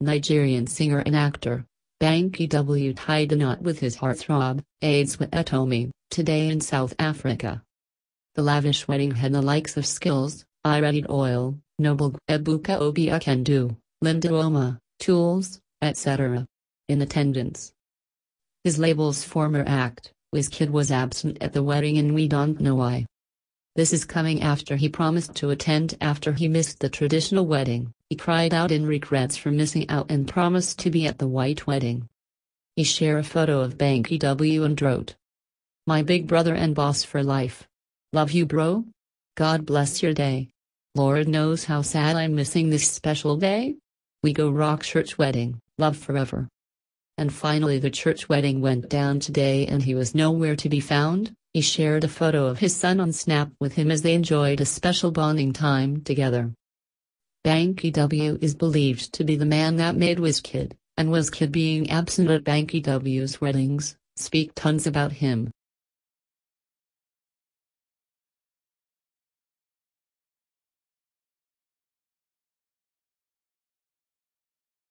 Nigerian singer and actor. Banky W tied a knot with his heartthrob, Adesua Etomi, today in South Africa. The lavish wedding had the likes of Skales, Ireti Doyle, Noble Ebuka Obi-Uchendu, Linda Ihuoma, Toolz, etc. in attendance. His label's former act, Wizkid was absent at the wedding and we don't know why. This is coming after he promised to attend after he missed the traditional wedding. He cried out in regrets for missing out and promised to be at the white wedding. He shared a photo of Banky W and wrote, My big brother and boss for life. Love you bro? God bless your day. Lord knows how sad I'm missing this special day. We go rock church wedding, love forever. And finally the church wedding went down today and he was nowhere to be found. He shared a photo of his son on Snap with him as they enjoyed a special bonding time together. Banky W is believed to be the man that made Wizkid, and Wizkid being absent at Banky W's weddings, speak tons about him.